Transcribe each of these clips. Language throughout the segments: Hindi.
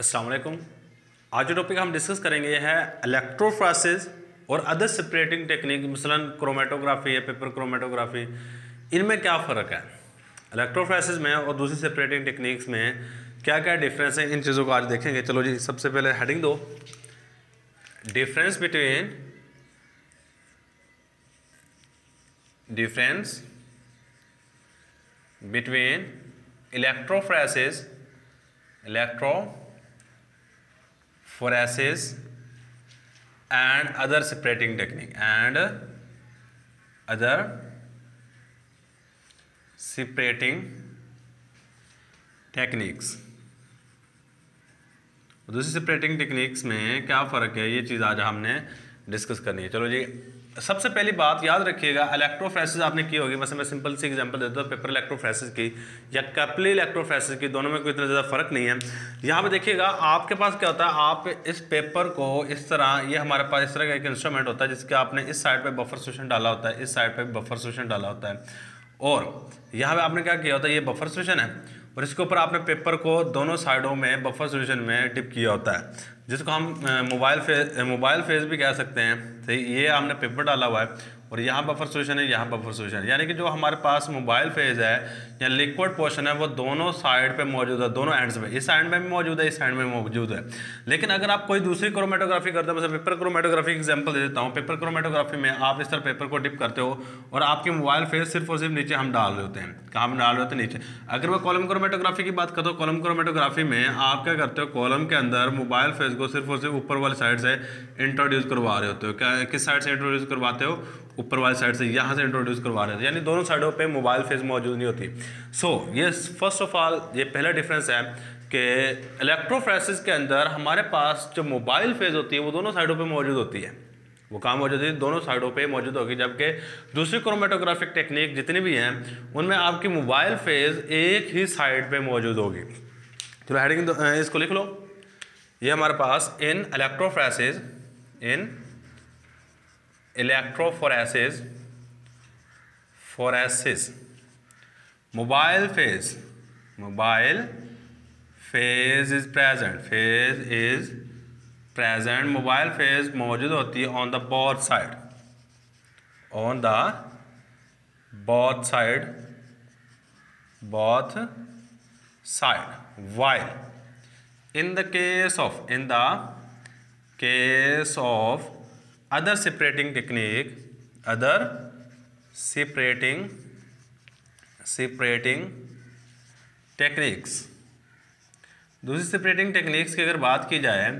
अस्सलाम वालेकुम। आज जो टॉपिक हम डिस्कस करेंगे है इलेक्ट्रोफ्रासिस और अदर सेपरेटिंग टेक्निक मसलन क्रोमेटोग्राफी या पेपर क्रोमेटोग्राफी इनमें क्या फ़र्क है? इलेक्ट्रोफ्रासिस में और दूसरी सेपरेटिंग टेक्निक्स में क्या क्या डिफरेंस है? इन चीज़ों को आज देखेंगे। चलो जी, सबसे पहले हेडिंग दो। Difference between difference between electrophoresis electrophoresis and other separating technique and other separating techniques दूसरी सेपरेटिंग टेक्निक्स में क्या फ़र्क है ये चीज़ आज हमने डिस्कस करनी है। चलो जी, सबसे पहली बात याद रखिएगा इलेक्ट्रोफ्रेसिस आपने की होगी। वैसे मैं सिंपल सी एग्जांपल देता हूँ पेपर इलेक्ट्रोफ्रेसिस की या कैपली इलेक्ट्रोफ्रेसिस की, दोनों में कोई इतना ज़्यादा फ़र्क नहीं है। यहाँ पे देखिएगा, आपके पास क्या होता है, आप इस पेपर को इस तरह, ये हमारे पास इस तरह का एक इंस्ट्रूमेंट होता है, जिसके आपने इस साइड पर बफर सोशन डाला होता है, इस साइड पर बफर सोशन डाला होता है। और यहाँ पर आपने क्या किया होता है, ये बफर सोशन है। और इसके ऊपर आपने पेपर को दोनों साइडों में, बफर सोल्यूशन में टिप किया होता है, जिसको हम मोबाइल फेस मोबाइल फेस भी कह सकते हैं। सही, ये हमने पेपर डाला हुआ है। और यहाँ बफर सोल्यूशन है, यहाँ बफर सोल्यूशन यानी कि जो हमारे पास मोबाइल फ़ेज़ है या लिक्विड पोर्शन है, वो दोनों साइड पे मौजूद है, दोनों एंड्स में इस साइड में भी मौजूद है, इस साइड में मौजूद है। लेकिन अगर आप कोई दूसरी क्रोमेटोग्राफी करते हो मतलब पेपर क्रोमेटोग्राफी एग्ज़ाम्पल दे देता हूँ। पेपर क्रोमेटोग्राफी में आप इस तरह पेपर को डिप करते हो और आपके मोबाइल फ़ेज़ सिर्फ़ और सिर्फ़ नीचे हम डाल रहे होते हैं। कहाँ हम डाल रहे होते हैं? नीचे। अगर मैं कॉलम क्रोमेटोग्राफी की बात करता हूँ कॉलम क्रोमेटोग्राफी में आप क्या करते हो? कॉलम के अंदर मोबाइल फ़ेज़ को सिर्फ़ और सिर्फ़ ऊपर वाली साइड से इंट्रोड्यूस करवा रहे होते हो। क्या, किस साइड से इंट्रोड्यूस करवाते हो? ऊपर वाली साइड से यहाँ से इंट्रोड्यूस करवा रहे थे। यानी दोनों साइडों पे मोबाइल फ़ेज़ मौजूद नहीं होती। सो so, ये फ़र्स्ट ऑफ़ ऑल ये पहला डिफरेंस है कि इलेक्ट्रोफ्रेसिस के अंदर हमारे पास जो मोबाइल फ़ेज़ होती है वो दोनों साइडों पे मौजूद होती है। वो काम मौजूद है दोनों साइडों पे मौजूद होगी। जबकि दूसरी क्रोमेटोग्राफिक टेक्निक जितनी भी हैं उनमें आपकी मोबाइल फ़ेज़ एक ही साइड पे मौजूद होगी। चलो हेडिंग इसको लिख लो। ये हमारे पास in electrophoresis in electrophoresis phoresis mobile phase mobile phase is present phase is present mobile phase मौजूद होती है on the both side on the both side both side while in the case of in the case of other separating technique, other separating separating techniques. दूसरी सेपरेटिंग टेक्निक्स की अगर बात की जाए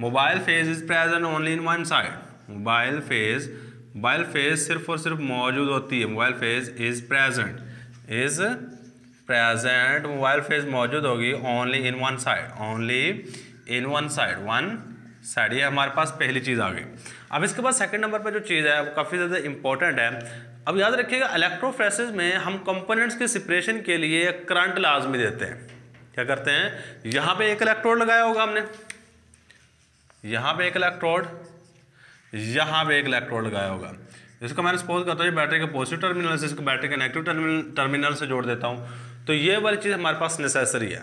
mobile phase is present only in one side mobile phase mobile phase सिर्फ़ और सिर्फ़ मौजूद होती है। Mobile phase is present is present mobile phase मौजूद होगी only in one side only in one side one side ये हमारे पास पहली चीज़ आ गई। अब इसके बाद सेकंड नंबर पर जो चीज़ है, वो काफ़ी ज़्यादा इंपॉर्टेंट है। अब याद रखिएगा इलेक्ट्रोफ्रेसिस में हम कंपोनेंट्स के सेपरेशन के लिए करंट लाजमी देते हैं। क्या करते हैं? यहाँ पे एक इलेक्ट्रोड लगाया होगा हमने। यहाँ पे एक इलेक्ट्रोड यहाँ पे एक इलेक्ट्रोड लगाया होगा। इसको मैंने सपोज़ करता हूँ बैटरी के पॉजिटिव टर्मिनल से, इसको बैटरी के नेगेटिव टर्मिनल से जोड़ देता हूँ। तो ये वाली चीज़ हमारे पास नेसेसरी है।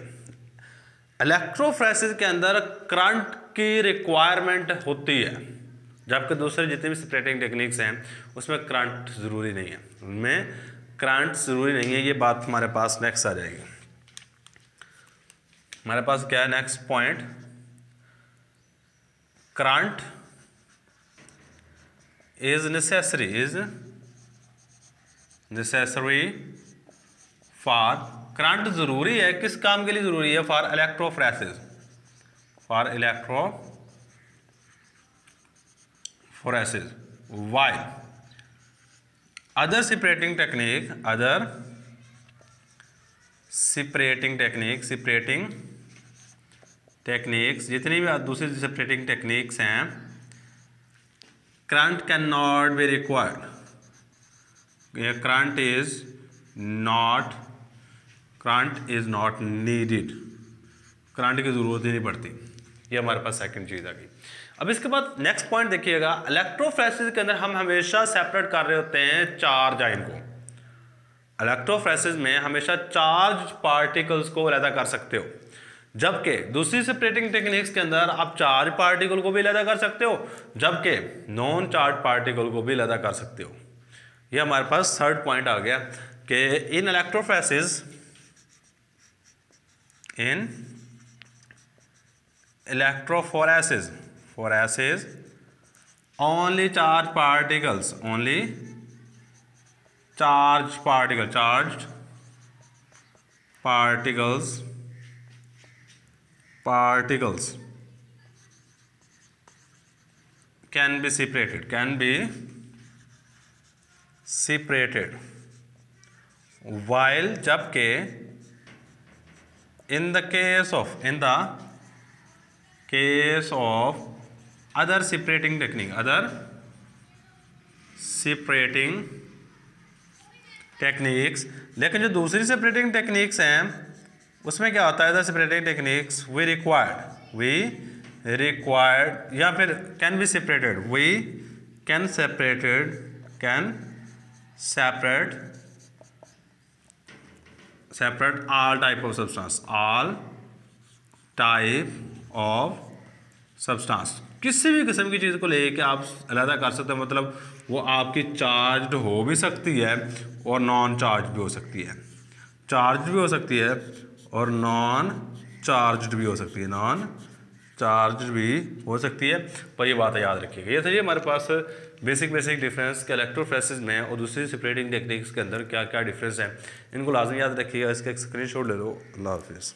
इलेक्ट्रोफ्रेसिस के अंदर करंट की रिक्वायरमेंट होती है। जबकि दूसरे जितने भी सेपरेटिंग टेक्निक्स हैं, उसमें करंट ज़रूरी नहीं है। उनमें करंट ज़रूरी नहीं है, ये बात हमारे पास नेक्स्ट आ जाएगी। हमारे पास क्या है? Next point current is necessary is necessary for current ज़रूरी है, किस काम के लिए ज़रूरी है? For electrophoresis for electro phoresis why other separating technique other separating technique separating techniques जितनी भी दूसरी सेपरेटिंग टेक्निक्स हैं current can not be required current is not current is not needed current की ज़रूरत ही नहीं पड़ती। ये हमारे पास सेकंड चीज़ आ गई। अब इसके बाद नेक्स्ट पॉइंट देखिएगा। इलेक्ट्रोफ्रेसिस के अंदर हम हमेशा सेपरेट कर रहे होते हैं चार्ज आइन को। इलेक्ट्रोफ्रेसिस में हमेशा चार्ज पार्टिकल्स को अलहदा कर सकते हो। जबकि दूसरी सेपरेटिंग टेक्निक्स के अंदर आप चार्ज पार्टिकल को भी लदा कर सकते हो। जबकि नॉन चार्ज पार्टिकल को भी लदा कर सकते हो। ये हमारे पास थर्ड पॉइंट आ गया कि in electrophoresis in electrophoresis phoresis only charged particles only charged particle charged particles particles can be separated can be separated while जबकि in the case of, in the case of other separating technique, other separating techniques लेकिन जो दूसरी सेपरेटिंग टेक्निक्स हैं, उसमें क्या होता है? Other separating techniques we required we required या फिर can be separated we can separated can separate separate all type of substance, all type of substance किसी भी किस्म की चीज़ को लेके आप अलहदा कर सकते हो मतलब वो आपकी चार्ज हो भी सकती है और नॉन चार्ज भी हो सकती है। चार्ज भी हो सकती है और नॉन चार्ज भी हो सकती है नॉन चार्ज भी हो सकती है, पर ये बात याद रखिएगा। ये सही हमारे पास बेसिक बेसिक डिफरेंस के इलेक्ट्रोफ्रेसिस में और दूसरी सेपरेटिंग टेक्निक्स के अंदर क्या क्या डिफरेंस है, इनको लाजमी याद रखिएगा, इसका एक स्क्रीन ले लो। अल्लाह हाफिज़।